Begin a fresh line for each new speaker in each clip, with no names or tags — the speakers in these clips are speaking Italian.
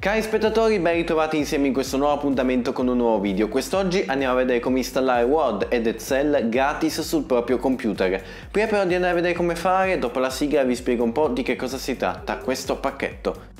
Cari spettatori, ben ritrovati insieme in questo nuovo appuntamento con un nuovo video. Quest'oggi andiamo a vedere come installare Word ed Excel gratis sul proprio computer. Prima però di andare a vedere come fare, dopo la sigla vi spiego un po' di che cosa si tratta questo pacchetto.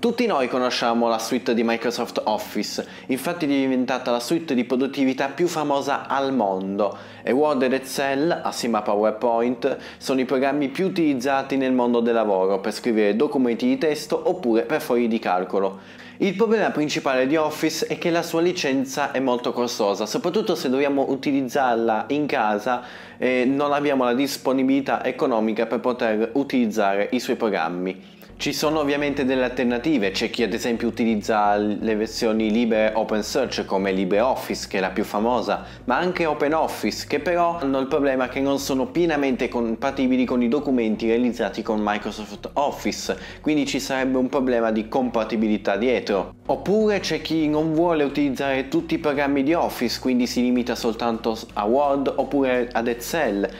Tutti noi conosciamo la suite di Microsoft Office, infatti è diventata la suite di produttività più famosa al mondo e Word ed Excel, assieme a PowerPoint, sono i programmi più utilizzati nel mondo del lavoro per scrivere documenti di testo oppure per fogli di calcolo. Il problema principale di Office è che la sua licenza è molto costosa, soprattutto se dobbiamo utilizzarla in casa e non abbiamo la disponibilità economica per poter utilizzare i suoi programmi. Ci sono ovviamente delle alternative, c'è chi ad esempio utilizza le versioni libere open search come LibreOffice che è la più famosa, ma anche OpenOffice che però hanno il problema che non sono pienamente compatibili con i documenti realizzati con Microsoft Office, quindi ci sarebbe un problema di compatibilità dietro. Oppure c'è chi non vuole utilizzare tutti i programmi di Office, quindi si limita soltanto a Word oppure ad Excel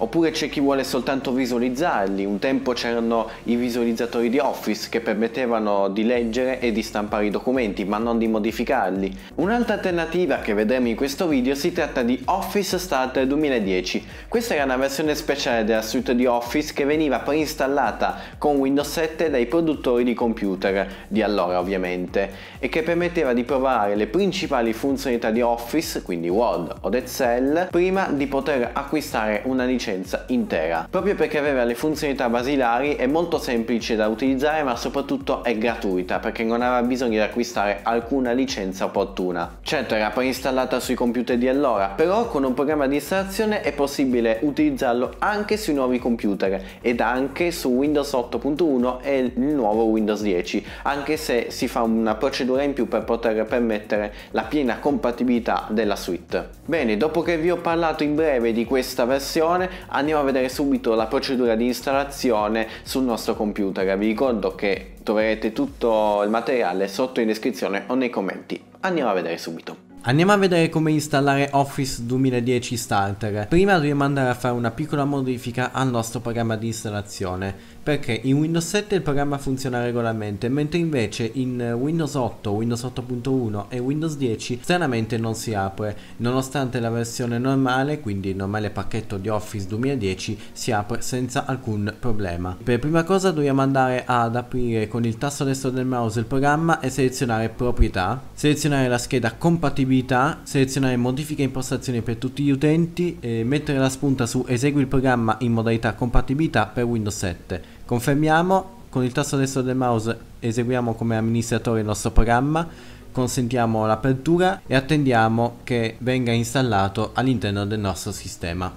Oppure c'è chi vuole soltanto visualizzarli, un tempo c'erano i visualizzatori di Office che permettevano di leggere e di stampare i documenti ma non di modificarli. Un'altra alternativa che vedremo in questo video si tratta di Office Starter 2010. Questa era una versione speciale della suite di Office che veniva preinstallata con Windows 7 dai produttori di computer, di allora ovviamente, e che permetteva di provare le principali funzionalità di Office, quindi Word o Excel, prima di poter acquistare una licenza licenza intera, proprio perché aveva le funzionalità basilari, è molto semplice da utilizzare ma soprattutto è gratuita perché non aveva bisogno di acquistare alcuna licenza opportuna. Certo era preinstallata sui computer di allora, però con un programma di installazione è possibile utilizzarlo anche sui nuovi computer ed anche su Windows 8.1 e il nuovo Windows 10, anche se si fa una procedura in più per poter permettere la piena compatibilità della suite. Bene, dopo che vi ho parlato in breve di questa versione, andiamo a vedere subito la procedura di installazione sul nostro computer. Vi ricordo che troverete tutto il materiale sotto in descrizione o nei commenti. Andiamo a vedere subito.
Andiamo a vedere come installare Office 2010 Starter. Prima dobbiamo andare a fare una piccola modifica al nostro programma di installazione perché in Windows 7 il programma funziona regolarmente mentre invece in Windows 8, Windows 8.1 e Windows 10 stranamente non si apre nonostante la versione normale quindi il normale pacchetto di Office 2010 si apre senza alcun problema. Per prima cosa dobbiamo andare ad aprire con il tasto destro del mouse il programma e selezionare proprietà, selezionare la scheda compatibilità compatibilità, selezionare modifiche e impostazioni per tutti gli utenti e mettere la spunta su esegui il programma in modalità compatibilità per Windows 7. Confermiamo, con il tasto destro del mouse eseguiamo come amministratore il nostro programma, consentiamo l'apertura e attendiamo che venga installato all'interno del nostro sistema.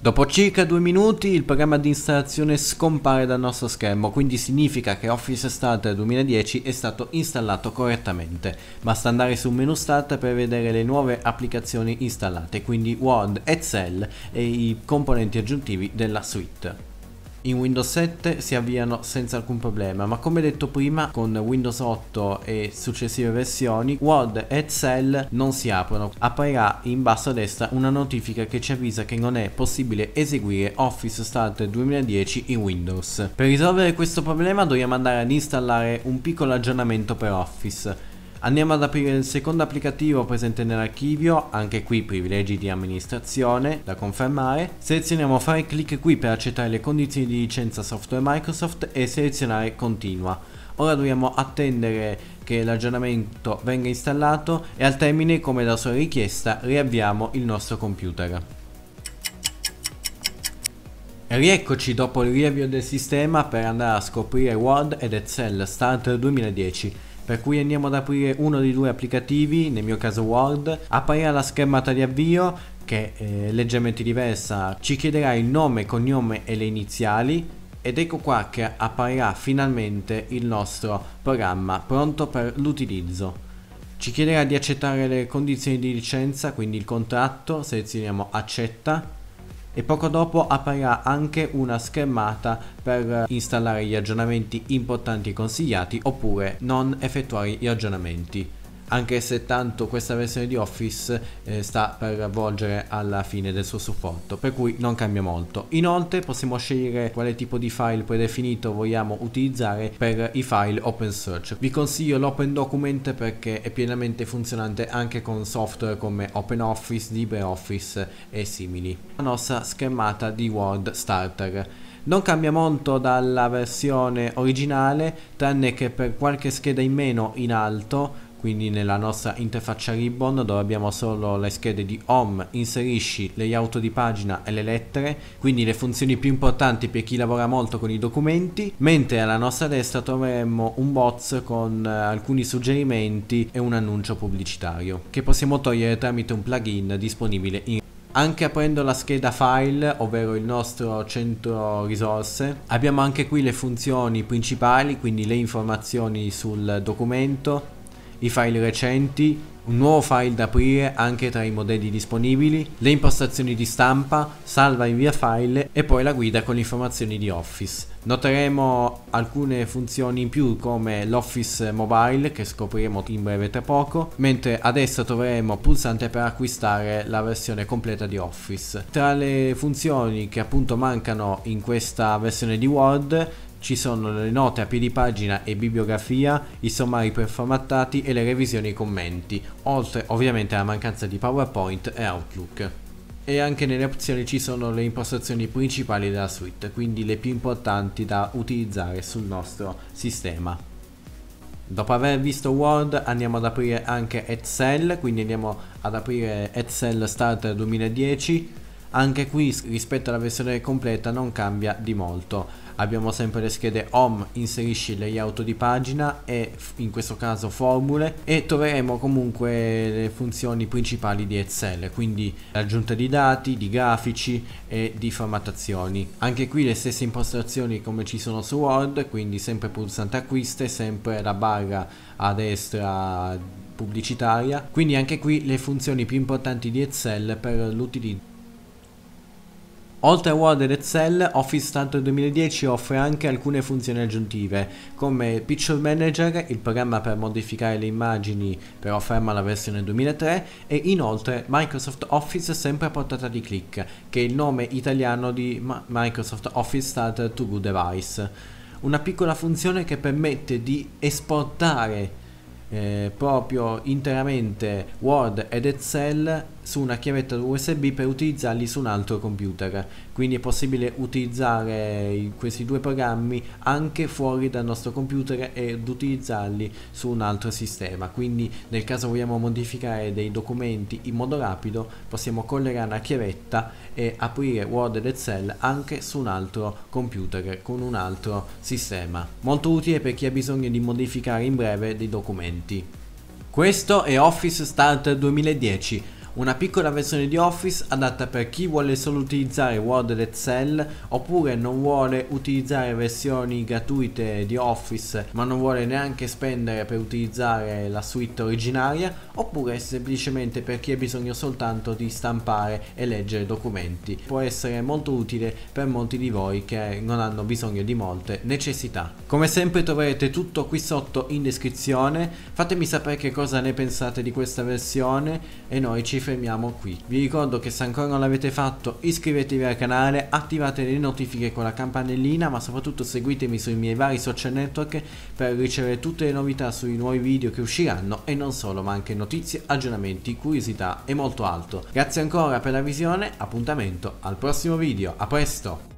Dopo circa due minuti il programma di installazione scompare dal nostro schermo, quindi significa che Office Starter 2010 è stato installato correttamente. Basta andare sul menu Start per vedere le nuove applicazioni installate, quindi Word, Excel e i componenti aggiuntivi della suite in Windows 7 si avviano senza alcun problema ma come detto prima con Windows 8 e successive versioni Word e Excel non si aprono. Apparirà in basso a destra una notifica che ci avvisa che non è possibile eseguire Office Starter 2010 in Windows. Per risolvere questo problema dobbiamo andare ad installare un piccolo aggiornamento per Office Andiamo ad aprire il secondo applicativo presente nell'archivio, anche qui privilegi di amministrazione da confermare. Selezioniamo fare clic qui per accettare le condizioni di licenza software Microsoft e selezionare continua. Ora dobbiamo attendere che l'aggiornamento venga installato e al termine, come da sua richiesta, riavviamo il nostro computer. Rieccoci dopo il riavvio del sistema per andare a scoprire Word ed Excel Starter 2010 per cui andiamo ad aprire uno dei due applicativi, nel mio caso Word, apparirà la schermata di avvio che è leggermente diversa, ci chiederà il nome, cognome e le iniziali. Ed ecco qua che apparirà finalmente il nostro programma pronto per l'utilizzo. Ci chiederà di accettare le condizioni di licenza, quindi il contratto, selezioniamo accetta e poco dopo apparirà anche una schermata per installare gli aggiornamenti importanti consigliati oppure non effettuare gli aggiornamenti. Anche se tanto questa versione di Office eh, sta per volgere alla fine del suo supporto, per cui non cambia molto. Inoltre possiamo scegliere quale tipo di file predefinito vogliamo utilizzare per i file open search. Vi consiglio l'Open Document perché è pienamente funzionante anche con software come OpenOffice, LibreOffice e simili. La nostra schermata di Word Starter. Non cambia molto dalla versione originale, tranne che per qualche scheda in meno in alto quindi nella nostra interfaccia ribbon dove abbiamo solo le schede di home, inserisci, layout di pagina e le lettere, quindi le funzioni più importanti per chi lavora molto con i documenti, mentre alla nostra destra troveremo un box con eh, alcuni suggerimenti e un annuncio pubblicitario che possiamo togliere tramite un plugin disponibile in anche aprendo la scheda file, ovvero il nostro centro risorse, abbiamo anche qui le funzioni principali, quindi le informazioni sul documento, i file recenti, un nuovo file da aprire anche tra i modelli disponibili, le impostazioni di stampa, salva invia file e poi la guida con le informazioni di Office. Noteremo alcune funzioni in più come l'Office Mobile che scopriremo in breve tra poco, mentre adesso troveremo pulsante per acquistare la versione completa di Office. Tra le funzioni che appunto mancano in questa versione di Word ci sono le note a piedi pagina e bibliografia, i sommari preformattati e le revisioni e i commenti, oltre ovviamente alla mancanza di PowerPoint e Outlook. E anche nelle opzioni ci sono le impostazioni principali della suite, quindi le più importanti da utilizzare sul nostro sistema. Dopo aver visto Word andiamo ad aprire anche Excel, quindi andiamo ad aprire Excel Starter 2010. Anche qui rispetto alla versione completa non cambia di molto abbiamo sempre le schede home, inserisci layout di pagina e in questo caso formule e troveremo comunque le funzioni principali di Excel, quindi l'aggiunta di dati, di grafici e di formattazioni. Anche qui le stesse impostazioni come ci sono su Word, quindi sempre pulsante acquiste, sempre la barra a destra pubblicitaria, quindi anche qui le funzioni più importanti di Excel per l'utilizzo Oltre a Word ed Excel, Office Starter 2010 offre anche alcune funzioni aggiuntive, come Picture Manager, il programma per modificare le immagini però ferma la versione 2003, e inoltre Microsoft Office sempre a portata di click, che è il nome italiano di Microsoft Office Starter to Good Device. Una piccola funzione che permette di esportare eh, proprio interamente Word ed Excel su una chiavetta USB per utilizzarli su un altro computer. Quindi è possibile utilizzare questi due programmi anche fuori dal nostro computer ed utilizzarli su un altro sistema. Quindi nel caso vogliamo modificare dei documenti in modo rapido possiamo collegare una chiavetta e aprire Word ed Excel anche su un altro computer con un altro sistema. Molto utile per chi ha bisogno di modificare in breve dei documenti. Questo è Office Start 2010 una piccola versione di Office adatta per chi vuole solo utilizzare Word ed Excel oppure non vuole utilizzare versioni gratuite di Office ma non vuole neanche spendere per utilizzare la suite originaria oppure semplicemente per chi ha bisogno soltanto di stampare e leggere documenti. Può essere molto utile per molti di voi che non hanno bisogno di molte necessità. Come sempre troverete tutto qui sotto in descrizione, fatemi sapere che cosa ne pensate di questa versione e noi fermiamo qui. Vi ricordo che se ancora non l'avete fatto iscrivetevi al canale, attivate le notifiche con la campanellina ma soprattutto seguitemi sui miei vari social network per ricevere tutte le novità sui nuovi video che usciranno e non solo ma anche notizie, aggiornamenti, curiosità e molto altro. Grazie ancora per la visione, appuntamento al prossimo video, a presto!